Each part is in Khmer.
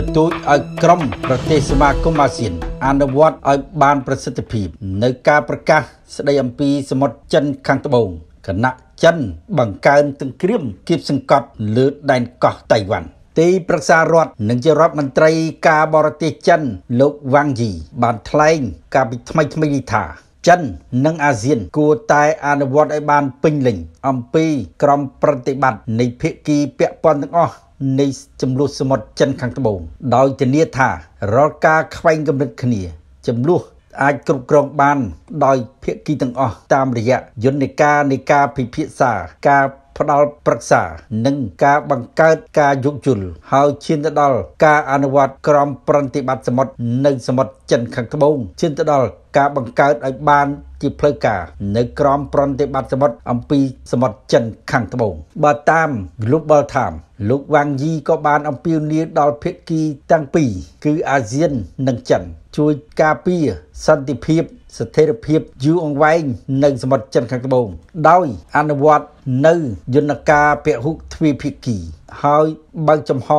ចិនទទូចឲ្យក្រុមប្រទេសសមាគមអាស៊ានអនុវត្តឲ្យបានប្រសិទ្ធភាព នៅការប្រកាសស្ដីអំពីសមុទ្រចិនខាងត្បូងគណៈចិនបង្កើនទង្គ្រាមគៀបសង្កត់លើដែនកោះតៃវ៉ាន់ទីប្រឹក្សារដ្ឋនិងជារដ្ឋមន្ត្រីការបរទេសចិន លោកវ៉ាងយីបានថ្លែងកាលពីថ្មីថ្មីនេះថាចិននិងអាស៊ានគួរតែអនុវត្តឲ្យបានពេញលេញអំពីក្រមប្រតិបត្តិនៃភាគីពាក់ព័ន្ធទាំងអស់ នៃចំនួនសមុទ្រចិនខាងត្បូងដោយធានាថារាល់ការខ្វែងគំនិតគ្នាចំនួនអាចគ្រប់គ្រងបាន ដោយភាគីទាំងអស់តាមរយៈយន្តការនៃការពិភាក្សាការ ផ្ដល់ប្រឹក្សានិងការបង្កើតការយោគយល់ហើយឈានទៅដល់ការអនុវត្តក្រមប្រតិបត្តិសមុទ្រនៅសមុទ្រចិនខាងត្បូងឈានទៅដល់ការបង្កើតឲ្យបានជាផ្លូវការនៅក្រមប្រតិបត្តិសមុទ្រអំពីសមុទ្រចិនខាងត្បូងបើតាម Global Time លោកវ៉ាងយីក៏បានអំពាវនាវដល់ភាគីទាំងពីរគឺអាស៊ាននិងចិន ជួយការពារសន្តិភាព ស្ថិរភាពយូរអង្វែងនៅសមុទ្រចិនខាងត្បូងដោយអនុវត្តនៅយន្តការពហុទ្វេភាគីហើយបើកចំហ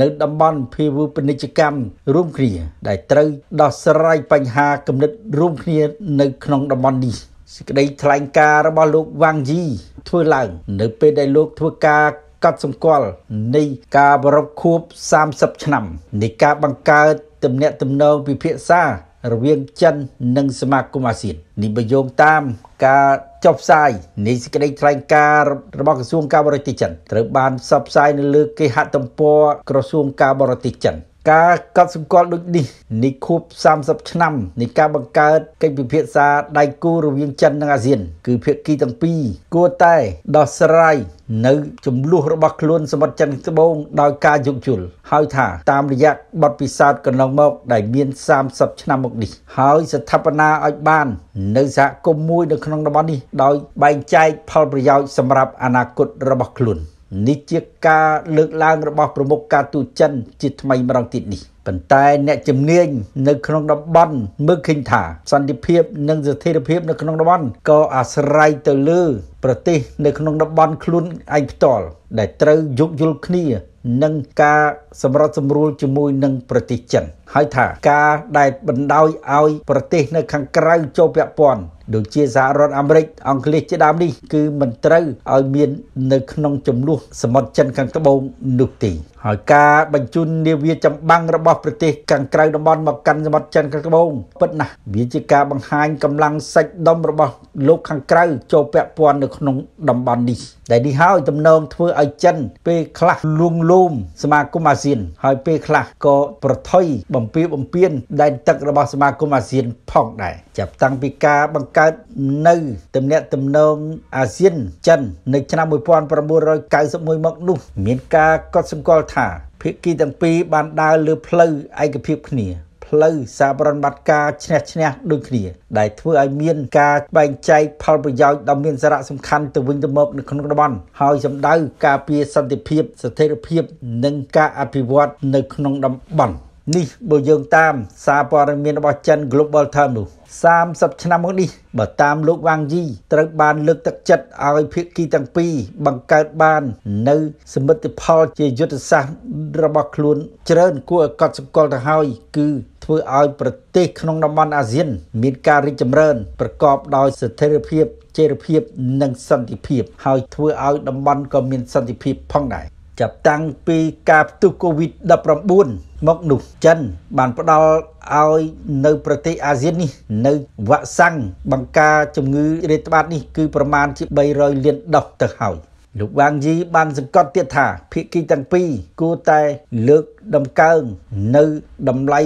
នៅតំបន់ភាវូពាណិជ្ជកម្មរួមគ្នា ដែលត្រូវដោះស្រាយបញ្ហាគំនិតរួមគ្នានៅក្នុងតំបន់នេះសេចក្តីថ្លែងការណ៍របស់លោកវ៉ាងយីធ្វើឡើង នៅពេលដែលលោកធ្វើការកត់សម្គាល់នៃការប្រពខួប30ឆ្នាំនៃការបង្កើតទំនាក់ទំនងពិភាក្សា រវាងចិននិងសមាគមអាស៊ាននេះបញ្យោងតាមការចុះផ្សាយនៃសេចក្តីថ្លែងការណ៍របស់ក្រសួងការបរទេសចិនត្រូវបានផ្សព្វផ្សាយនៅលើគេហទំព័រក្រសួងការបរទេសចិន ការកត់សម្គាល់ដូចនេះនៃខួប30ឆ្នាំនៃការបង្កើតកិច្ចពិភាក្សាដៃគូរវាងចិននិងអាស៊ាន គឺភាគីទាំងពីរគួរតែដោះស្រាយនៅចំនួនរបស់ខ្លួនសមុទ្រចិនត្បូងដោយការយោគយល់ហើយថាតាមរយៈបទពិសោធន៍កន្លងមកដែលមាន30ឆ្នាំមកនេះ ហើយស្ថាបនាឲ្យបាន នៅសហគមន៍មួយនៅក្នុងតំបន់នេះដោយបែងចែកផលប្រយោជន៍សម្រាប់អនាគតរបស់ខ្លួន នេះជាការលើកឡើងរបស់ប្រមុខការទូតចិនជាថ្មីម្ដងទៀតនេះប៉ុន្តែអ្នកជំនាញនៅក្នុងតំបន់មើលឃើញថាសន្តិភាពនិងស្ថិរភាពនៅក្នុងតំបន់ក៏អាស្រ័យទៅលើ ប្រទេសនៅក្នុងតំបន់ខ្លួនឯងផ្ទាល់ដែលត្រូវយោគយល់គ្នានិងការសម្របសម្រួលជាមួយនឹងប្រទេសចិនហើយថាការដែលបណ្ដោយឲ្យប្រទេសនៅខាងក្រៅចូលពាក់ព័ន្ធ ដូចជាសហរដ្ឋអាមេរិកអង់គ្លេសជាដើមនេះគឺមិនត្រូវឲ្យមាននៅក្នុងចំនួនសមុទ្រចិនខាងត្បូងនោះទេ ហើយការបញ្ជូននាវាចម្បាំងរបស់ប្រទេសខាងក្រៅតំបន់មកកាន់សមុទ្រចិនខាងត្បូងពិតណាស់វាជាការបង្ហាញកម្លាំងសាច់ដុំរបស់លោកខាងក្រៅចូលពាក់ព័ន្ធនៅក្នុងតំបន់នេះដែលនេះហើយទំនងធ្វើឲ្យចិន ពេលខ្លះលួងលោមសមាគមអាស៊ាន ហើយពេលខ្លះក៏ប្រថុយបំពៀបំពៀនដែនទឹករបស់សមាគមអាស៊ានផងដែរចាប់តាំងពីការបង្កើតនៅទំនាក់ទំនងអាស៊ានចិន នៅឆ្នាំ1991មកនោះ មានការកត់សម្គាល់ថាភាគីទាំងពីរបានដើរលើផ្លូវឯកភាពគ្នាផ្លូវសារប្រណបត្តិការឈ្នះឈ្នះដូចគ្នា ដែលធ្វើឲ្យមានការបែងចែកផលប្រយោជន៍ដ៏មានសារៈសំខាន់ទៅវិញទៅមកនៅក្នុងតំបន់ហើយសម្ដៅការពារសន្តិភាពស្ថិរភាពនិងការអភិវឌ្ឍនៅក្នុងតំបន់នេះបើយើងតាមសារព័ត៌មានរបស់ចិន Global Times នោះ 30ឆ្នាំមកនេះបើតាមលោកវ៉ាងយីត្រូវបានលើកទឹកចិត្តឲ្យភាគីទាំងពីរបង្កើតបាន នៅសមិទ្ធផលជាយុទ្ធសាស្ត្ររបស់ខ្លួនច្រើនគួរឲ្យកត់សម្គាល់ទៅហើយគឺធ្វើឲ្យប្រទេសក្នុងតំបន់អាស៊ាន មានការរីកចម្រើន ប្រកបដោយស្ថិរភាពចីរភាពនិងសន្តិភាព ហើយធ្វើឲ្យតំបន់ក៏មានសន្តិភាពផងដែរ ចាប់តាំងពីការផ្ទុះ COVID-19 មកនោះចិន បានផ្ដល់ឲ្យនៅប្រទេសអាស៊ាននេះ នៅវ៉ាក់សាំងបង្ការជំងឺរាតត្បាតនេះគឺប្រមាណជា300លានដុសទៅហើយលោកវ៉ាងយីបានសង្កត់ទៀតថាភាគីទាំងពីរគួរតែលើកដំកើងនៅតម្លៃ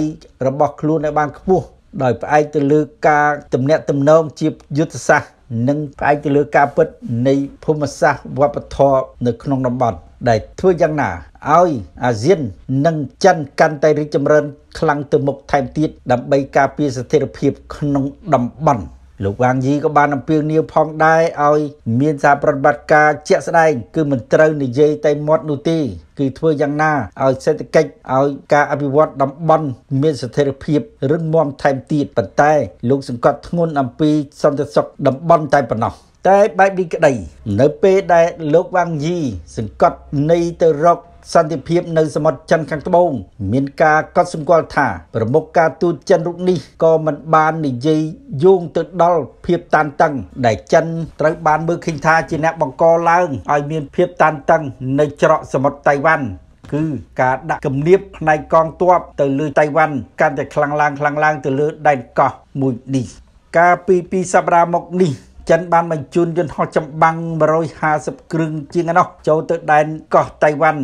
របស់ខ្លួនឲ្យបានខ្ពស់ដោយផ្អែកទៅលើការទំនាក់ទំនងជាយុទ្ធសាស្ត្រនិងផ្អែកទៅលើការពិតនៃភូមិសាស្ត្រវប្បធម៌នៅក្នុងតំបន់ ដែលធ្វើយ៉ាងណាឲ្យអាស៊ាននិងចិនកាន់តែរីកចម្រើនខ្លាំងទៅមុខថែមទៀតដើម្បីការពារស្ថិរភាពក្នុងតំបន់លោកវ៉ាងយីក៏បានអំពាវនាវផងដែរឲ្យមានសារប្រតិបត្តិការជាក់ស្ដែងគឺមិនត្រូវនិយាយតែមាត់នោះទេគឺធ្វើយ៉ាងណាឲ្យសេដ្ឋកិច្ចឲ្យការអភិវឌ្ឍតំបន់មានស្ថិរភាពរឹងមាំថែមទៀតប៉ុន្តែលោកសង្កត់ធ្ងន់អំពីសន្តិសុខតំបន់តែប៉ុណ្ណោះ តែបែបនេះក្តី នៅពេលដែលលោកវ៉ាងយីសង្កត់នៃទៅរកសន្តិភាពនៅសមុទ្រចិនខាងត្បូងមានការកត់សម្គាល់ថាប្រមុខការទូតចិនរូបនេះក៏មិនបាននិយាយយោងទៅដល់ភាពតានតឹង ដែលចិនត្រូវបានមើលឃើញថាជាអ្នកបង្កឡើងឲ្យមានភាពតានតឹង នៅច្រកសមុទ្រតៃវ៉ាន់គឺការដាក់គំនាបផ្នែកកងទ័ពទៅលើតៃវ៉ាន់កាន់តែខ្លាំងឡើងខ្លាំងឡើងទៅលើដែនកោះមួយនេះកាលពីពីសប្តាហ៍មកនេះ ចិនបានបញ្ជូនយន្តហោះចម្បាំង150គ្រឿងជាងនោះចូលទៅដែនកោះតៃវ៉ាន់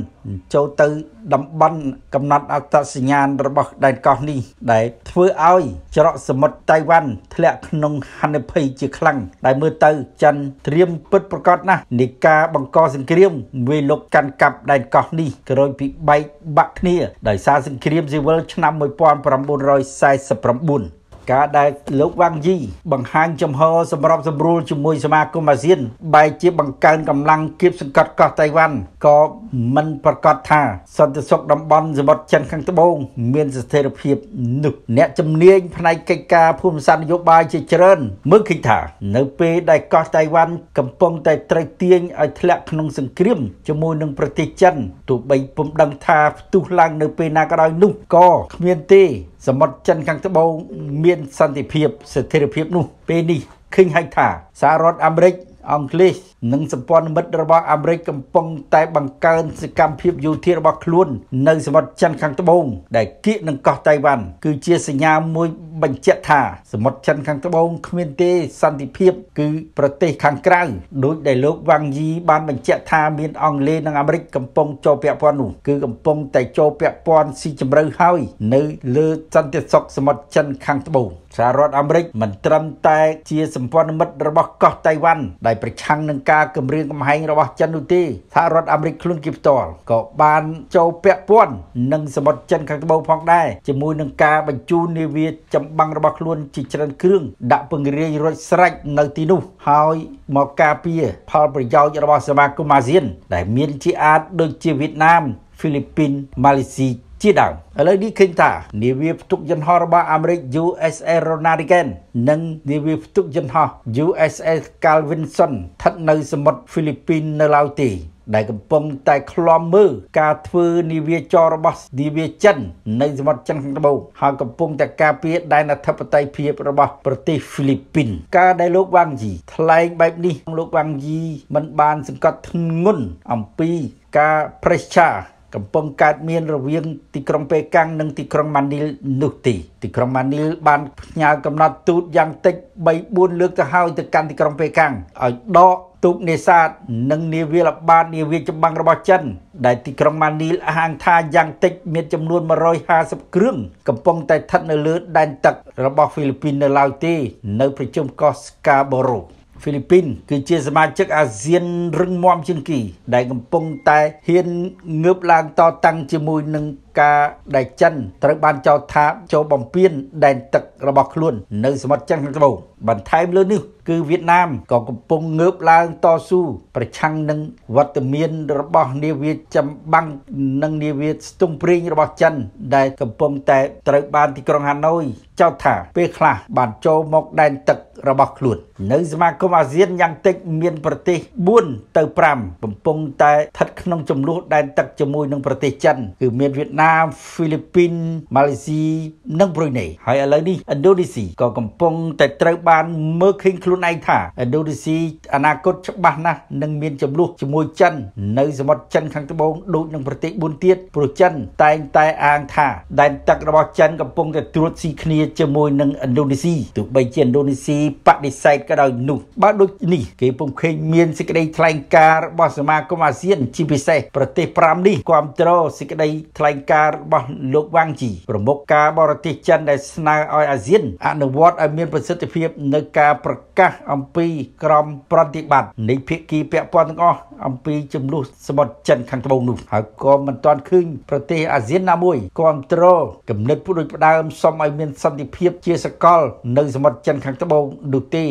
ចូលទៅតំបន់កំណត់អត្តសញ្ញាណរបស់ដែនកោះនេះដែលធ្វើឲ្យច្រកសមុទ្រតៃវ៉ាន់ធ្លាក់ក្នុងហានិភ័យជាខ្លាំងដែលមើលទៅចិនត្រៀមពិតប្រកបណាស់នៃការបង្កសង្គ្រាមវាយលុកកាន់កាប់ដែនកោះនេះក្រោយពីបែកបាក់គ្នាដោយសារសង្គ្រាមស៊ីវិលឆ្នាំ1949 ការដែលលោកវ៉ាងយីបង្ហាញចំហសម្របសម្រួលជាមួយសមាគមអាស៊ានបែរជាបង្កើនកម្លាំងគៀបសង្កត់កោះតៃវ៉ាន់ក៏មិនប្រកាសថាសន្តិសុខតំបន់សមុទ្រចិនខាងត្បូងមានស្ថិរភាពនោះអ្នកជំនាញផ្នែកកិច្ចការភូមិសាស្ត្រនយោបាយជាច្រើនមើលឃើញថា នៅពេលដែលកោះតៃវ៉ាន់កំពុងតែត្រូវទាញឲ្យធ្លាក់ក្នុងសង្គ្រាមជាមួយនឹងប្រទេសចិនទោះបីពុំដឹងថាផ្ទុះឡើងនៅពេលណាក៏ដោយនោះក៏គ្មានទេ សមុទ្រចិនខាងត្បូងមានសន្តិភាពស្ថិរភាពនោះពេលនេះឃើញហើយថាសហរដ្ឋអាមេរិកអង់គ្លេសនិងសម្ព័ន្ធមិត្តរបស់អាមេរិកកំពុងតែបង្កើនសកម្មភាពយោធារបស់ខ្លួន នៅសមុទ្រចិនខាងត្បូងដែលគៀកនឹងកោះតៃវ៉ាន់គឺជាសញ្ញាមួយ បញ្ជាក់ថាសមុទ្រចិនខាងត្បូងគ្មានទេសន្តិភាព គឺប្រទេសខាងក្រៅដោយដែលលោកវ៉ាងយីបានបញ្ជាក់ថាមានអង់គ្លេសនិងអាមេរិកកំពុងចូលពាក់ព័ន្ធនោះគឺកំពុងតែចូលពាក់ព័ន្ធស៊ីជម្រៅហើយ នៅលើសន្តិសុខសមុទ្រចិនខាងត្បូង សហរដ្ឋអាមេរិកមិនត្រឹមតែជាសម្ព័ន្ធមិត្តរបស់កោះតៃវ៉ាន់ដែលប្រឆាំងនឹងការគម្រាមកំហែងរបស់ចិននោះទេសហរដ្ឋអាមេរិកខ្លួនគេផ្ទាល់ក៏បានចូលពាក់ព័ន្ធនឹងសមុទ្រចិនខាងត្បូងផងដែរជាមួយនឹងការបញ្ជូននាវាចម្បាំងរបស់ខ្លួនជាច្រើនគ្រឿងដាក់ពង្រាយរួចស្រេចនៅទីនោះហើយមកការពារផលប្រយោជន៍របស់សមាគមអាស៊ាន ដែលមានជាអាចដូចជាវៀតណាមហ្វីលីពីនម៉ាឡេស៊ី ជាដើមឥឡូវនេះឃើញថានាវាផ្ទុកយន្តហោះរបស់អាមេរិក USA Ronald Reagan និងនាវាផ្ទុកយន្តហោះ USS Carl Vinson ស្ថិតនៅសមុទ្រហ្វីលីពីននៅឡើយទេដែលកំពុងតែឃ្លាំមើលការធ្វើនាវាចររបស់នាវាចិននៅសមុទ្រចិនខាងត្បូងហើយកំពុងតែការពារដែនអធិបតេយ្យភាពរបស់ប្រទេសហ្វីលីពីនការដែលលោកវ៉ាងយីថ្លែងបែបនេះលោកវ៉ាងយីមិនបានសង្កត់ធ្ងន់អំពីការប្រេះឆា កំពុងកើតមានរវាងទីក្រុងប៉េកាំងនិងទីក្រុងម៉ានីលនោះទេទីក្រុងម៉ានីលបានផ្ញើកំណត់ទូតយ៉ាងតិច3 4លើកទៅហើយទៅកាន់ទីក្រុងប៉េកាំងឲ្យដកទូកនេសាទនិងនាវាល្បាតនាវាចម្បាំងរបស់ចិន ដែលទីក្រុងម៉ានីលអះអាងថាយ៉ាងតិចមានចំនួន150គ្រឿងកំពុងតែស្ថិតនៅលើដែនទឹករបស់ហ្វីលីពីននៅឡើយទេនៅប្រជុំកោះស្កាបូរ៉ូ ហ្វីលីពីនគឺជាសមាជិកអាស៊ានរឹងមាំជាងគេដែលកំពុងតែហ៊ានងើបឡើងតតាំងជាមួយនឹង ការដែលចិនត្រូវបានចោទថាចូលបំពេញដែនទឹករបស់ខ្លួន នៅសមុទ្រចិនខាងត្បូងបន្ថែមលើនេះគឺវៀតណាមក៏កំពុងងើបឡើងតស៊ូប្រឆាំងនឹងវត្តមានរបស់នាវាចម្បាំងនិងនាវាស្ទង់ព្រីងរបស់ចិន ដែលកំពុងតែត្រូវបានទីក្រុងហាណូយចោទថាពេលខ្លះបានចូលមកដែនទឹករបស់ខ្លួននៅសមាគមអាស៊ានយ៉ាងតិចមានប្រទេស4ទៅ5កំពុងតែស្ថិតក្នុងចំនួនដែនទឹកជាមួយនឹងប្រទេសចិនគឺមានវៀតណាមហ្វីលីពីនម៉ាឡេស៊ីនិងប្រ៊ុយណេហើយឥឡូវនេះឥណ្ឌូនេស៊ីក៏កំពុងតែត្រូវបានមើលឃើញខ្លួនឯងថាឥណ្ឌូនេស៊ីអនាគតច្បាស់ណាស់នឹងមានចំនួនជាមួយចិននៅសមុទ្រចិនខាងត្បូងដូចនឹងប្រទេស4ទៀតព្រោះចិនតែងតែអាងថាដែនទឹករបស់ចិនកំពុងតែត្រួតស៊ីគ្នាជាមួយនឹងឥណ្ឌូនេស៊ីទោះបីជាឥណ្ឌូនេស៊ីបដិសេធក៏ដោយនោះបើដូចនេះគេពុំឃើញមានសេចក្តីថ្លែងការណ៍របស់សមាគមអាស៊ានជាពិសេសប្រទេស5នេះគ្រប់គ្រងសេចក្តីថ្លែងការណ៍របស់លោកវ៉ាងជីប្រមុខការបរទេសចិនដែលស្នើឲ្យអាស៊ានអនុវត្តឲ្យមានប្រសិទ្ធភាពនៅការប្រកាសអំពីក្រមប្រតិបត្តិនៃភាគីពាក់ព័ន្ធទាំងអស់អំពីចំនួនសមុទ្រចិនខាងត្បូងនោះហើយក៏មិនទាន់ឃើញប្រទេសអាស៊ានណាមួយគ្រប់គ្រងគំនិតពុដូចផ្ដើមសុំឲ្យមានសន្តិភាពជាសកលនៅសមុទ្រចិនខាងត្បូងនោះទេ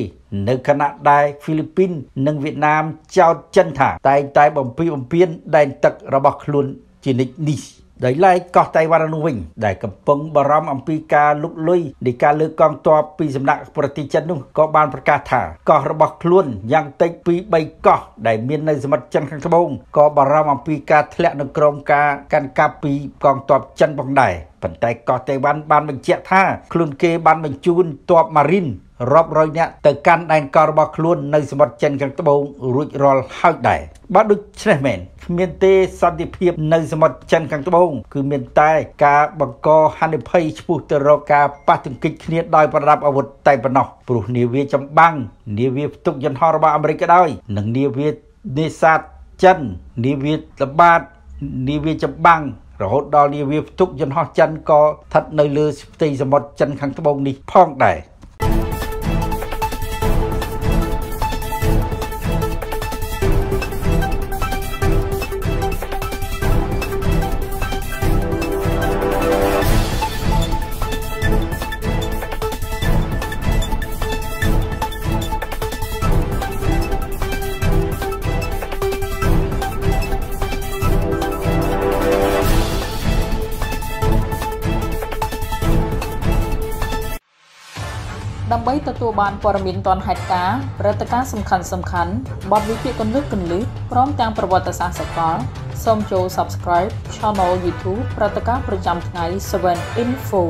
នៅខណៈដែលហ្វីលីពីននិងវៀតណាមចោទចិនថាតែងតែបំពីបំពេញដែនទឹករបស់ខ្លួនជានិច្ចនេះ ដោយឡែកកោះតៃវ៉ាន់នោះវិញដែលកំពុងបារម្ភអំពីការលុកលុយនៃការលើកកងទ័ពពីសំណាក់ប្រទេសចិននោះក៏បានប្រកាសថាកោះរបស់ខ្លួនយ៉ាងតិចពី3កោះដែលមាននៅសមុទ្រចិនខាងត្បូងក៏បារម្ភអំពីការធ្លាក់នៅក្រោមការកាន់កាប់ពីកងទ័ពចិនផងដែរប៉ុន្តែកោះតៃវ៉ាន់បានបញ្ជាក់ថាខ្លួនគេបានបញ្ជូនទ័ពម៉ារីន រាប់រយនាក់ទៅកាន់ដែនកោះរបស់ខ្លួននៅសមុទ្រចិនខាងត្បូងរួចរាល់ហើយដែរបើដូច្នេះមែនគ្មានទេសន្តិភាពនៅសមុទ្រចិនខាងត្បូងគឺមានតែការបង្កហានិភ័យឆ្ពោះទៅរកការប៉ះទង្គិចគ្នាដោយប្រដាប់អាវុធតែប៉ុណ្ណោះព្រោះនាវាចម្បាំងនាវាផ្ទុកយន្តហោះរបស់អាមេរិកក៏ដោយនិងនាវានេសាទចិននាវាល្បាតនាវាចម្បាំងរហូតដល់នាវាផ្ទុកយន្តហោះចិនក៏ស្ថិតនៅលើផ្ទៃសមុទ្រចិនខាងត្បូងនេះផងដែរ ដើម្បីទទួលបានព័ត៌មានទាន់ហេតុការណ៍ព្រឹត្តិការណ៍សំខាន់សំខាន់បទវិភាគគន្លឹះគន្លឹះព្រមទាំងប្រវត្តិសាស្ត្រសកលសូមចូល Subscribe Channel YouTube ព្រឹត្តិការណ៍ប្រចាំថ្ងៃ7 Info